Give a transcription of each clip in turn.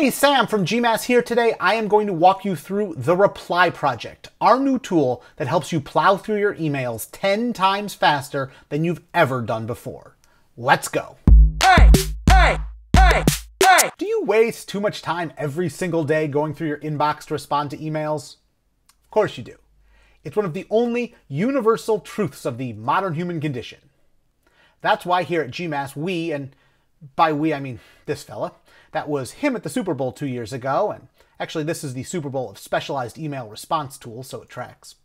Hey, Sam from GMass here. Today I am going to walk you through the Reply Project, our new tool that helps you plow through your emails 10 times faster than you've ever done before. Let's go. Hey, hey, hey, hey! Do you waste too much time every single day going through your inbox to respond to emails? Of course you do. It's one of the only universal truths of the modern human condition. That's why here at GMass we, and by we I mean this fella, that was him at the Super Bowl two years ago, and actually, this is the Super Bowl of specialized email response tools, so it tracks.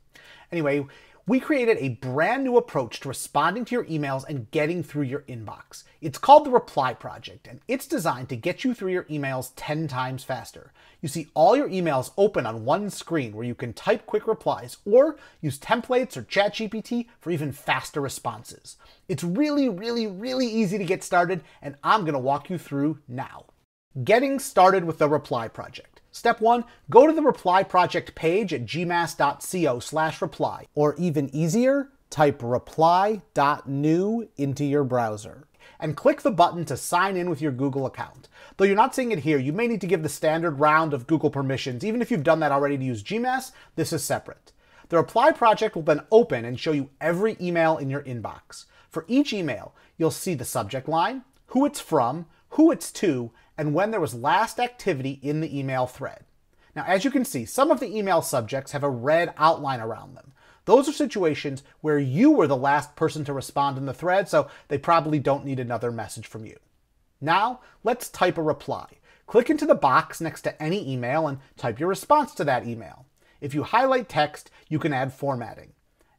Anyway, we created a brand new approach to responding to your emails and getting through your inbox. It's called the Reply Project, and it's designed to get you through your emails 10 times faster. You see all your emails open on one screen where you can type quick replies or use templates or ChatGPT for even faster responses. It's really, really, really easy to get started, and I'm going to walk you through now. Getting started with the Reply Project. Step one, go to the Reply Project page at gmass.co slash reply, or even easier, type reply.new into your browser and click the button to sign in with your Google account. Though you're not seeing it here, you may need to give the standard round of Google permissions. Even if you've done that already to use GMass, this is separate. The Reply project will then open and show you every email in your inbox. For each email, you'll see the subject line, who it's from, who it's to, and when there was last activity in the email thread. Now, as you can see, some of the email subjects have a red outline around them. Those are situations where you were the last person to respond in the thread, so they probably don't need another message from you. Now, let's type a reply. Click into the box next to any email and type your response to that email. If you highlight text, you can add formatting.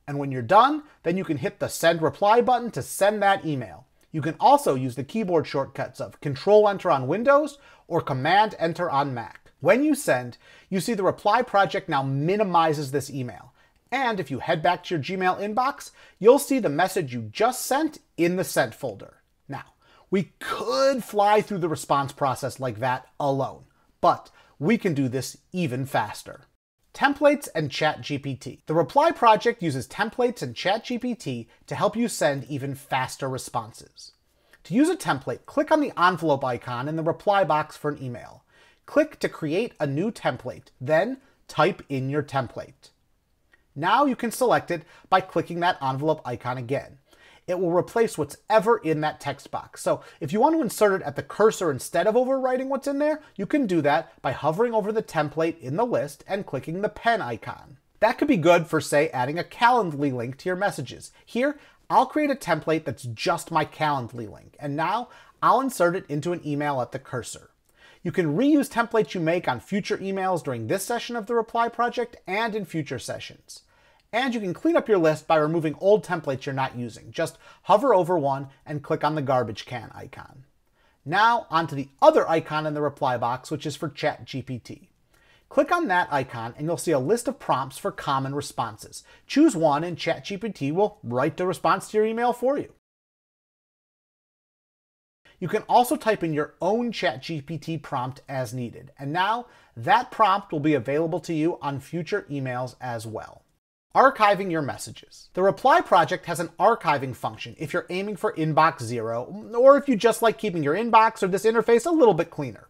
And when you're done, then you can hit the send reply button to send that email. You can also use the keyboard shortcuts of Control Enter on Windows or Command Enter on Mac. When you send, you see the reply project now minimizes this email. And if you head back to your Gmail inbox, you'll see the message you just sent in the sent folder. Now, we could fly through the response process like that alone, but we can do this even faster. Templates and ChatGPT. The Reply project uses templates and ChatGPT to help you send even faster responses. To use a template, click on the envelope icon in the reply box for an email. Click to create a new template, then type in your template. Now you can select it by clicking that envelope icon again it will replace what's ever in that text box. So if you want to insert it at the cursor instead of overwriting what's in there, you can do that by hovering over the template in the list and clicking the pen icon. That could be good for, say, adding a Calendly link to your messages. Here, I'll create a template that's just my Calendly link, and now I'll insert it into an email at the cursor. You can reuse templates you make on future emails during this session of the Reply Project and in future sessions. And you can clean up your list by removing old templates you're not using. Just hover over one and click on the garbage can icon. Now onto the other icon in the reply box, which is for ChatGPT. Click on that icon and you'll see a list of prompts for common responses. Choose one and ChatGPT will write the response to your email for you. You can also type in your own ChatGPT prompt as needed. And now that prompt will be available to you on future emails as well. Archiving your messages. The Reply project has an archiving function if you're aiming for inbox zero, or if you just like keeping your inbox or this interface a little bit cleaner.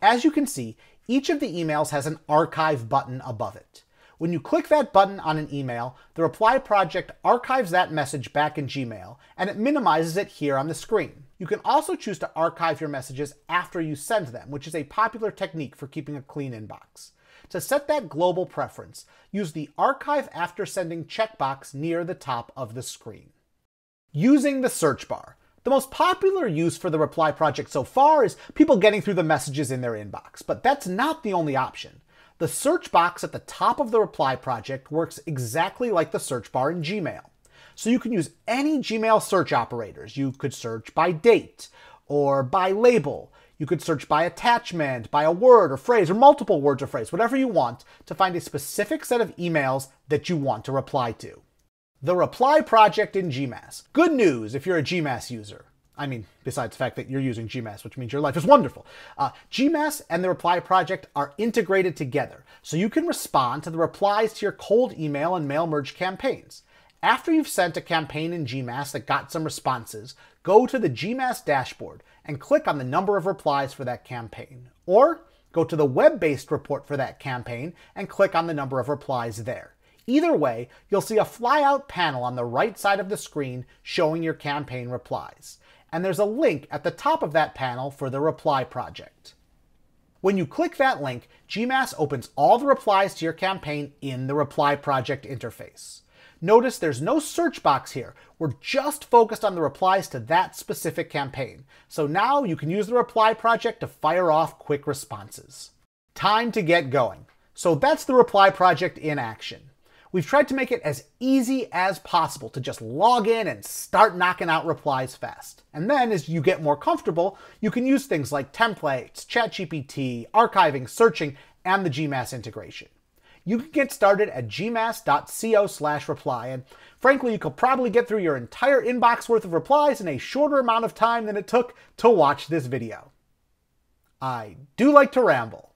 As you can see, each of the emails has an archive button above it. When you click that button on an email, the Reply project archives that message back in Gmail, and it minimizes it here on the screen. You can also choose to archive your messages after you send them, which is a popular technique for keeping a clean inbox. To set that global preference, use the Archive After Sending checkbox near the top of the screen. Using the search bar. The most popular use for the Reply project so far is people getting through the messages in their inbox, but that's not the only option. The search box at the top of the Reply project works exactly like the search bar in Gmail. So you can use any Gmail search operators. You could search by date or by label. You could search by attachment, by a word or phrase, or multiple words or phrase, whatever you want, to find a specific set of emails that you want to reply to. The Reply Project in GMass. Good news if you're a GMass user. I mean, besides the fact that you're using GMass, which means your life is wonderful. Uh, GMass and the Reply Project are integrated together, so you can respond to the replies to your cold email and mail merge campaigns. After you've sent a campaign in GMass that got some responses, go to the GMass dashboard and click on the number of replies for that campaign. Or go to the web-based report for that campaign and click on the number of replies there. Either way, you'll see a flyout panel on the right side of the screen showing your campaign replies. And there's a link at the top of that panel for the reply project. When you click that link, GMass opens all the replies to your campaign in the reply project interface. Notice there's no search box here. We're just focused on the replies to that specific campaign. So now you can use the reply project to fire off quick responses. Time to get going. So that's the reply project in action. We've tried to make it as easy as possible to just log in and start knocking out replies fast. And then as you get more comfortable, you can use things like templates, ChatGPT, archiving, searching, and the GMass integration. You can get started at gmass.co slash reply, and frankly, you could probably get through your entire inbox worth of replies in a shorter amount of time than it took to watch this video. I do like to ramble.